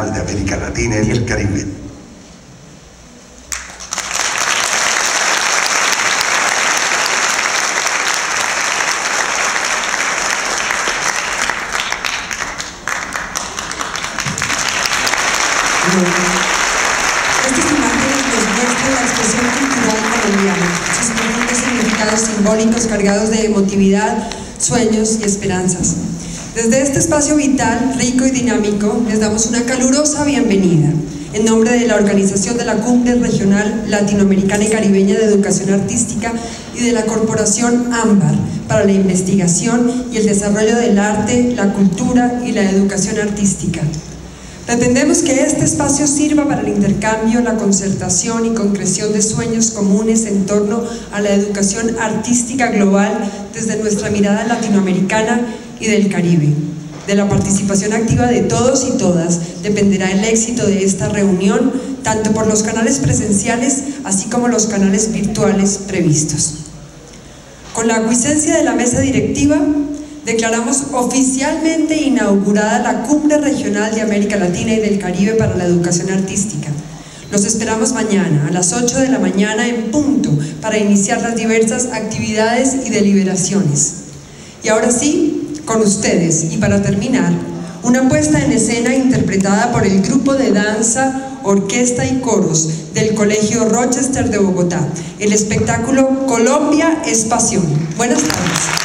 De América Latina y el Caribe. Estas imágenes nos muestran la expresión cultural colombiana, sus profundos significados simbólicos cargados de emotividad, sueños y esperanzas. Desde este espacio vital, rico y dinámico, les damos una calurosa bienvenida en nombre de la organización de la Cumbre Regional Latinoamericana y Caribeña de Educación Artística y de la Corporación AMBAR para la investigación y el desarrollo del arte, la cultura y la educación artística. Pretendemos que este espacio sirva para el intercambio, la concertación y concreción de sueños comunes en torno a la educación artística global desde nuestra mirada latinoamericana y del Caribe. De la participación activa de todos y todas dependerá el éxito de esta reunión, tanto por los canales presenciales así como los canales virtuales previstos. Con la acuiscencia de la mesa directiva, declaramos oficialmente inaugurada la Cumbre Regional de América Latina y del Caribe para la Educación Artística. Los esperamos mañana a las 8 de la mañana en punto para iniciar las diversas actividades y deliberaciones. Y ahora sí, con ustedes, y para terminar, una puesta en escena interpretada por el grupo de danza, orquesta y coros del Colegio Rochester de Bogotá, el espectáculo Colombia es Pasión. Buenas tardes.